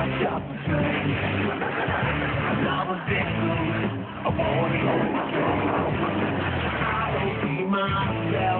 I won't see myself.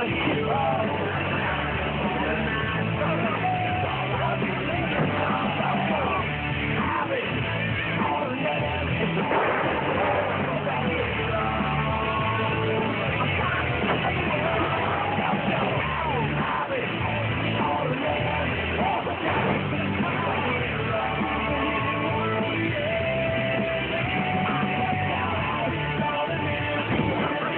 Thank you.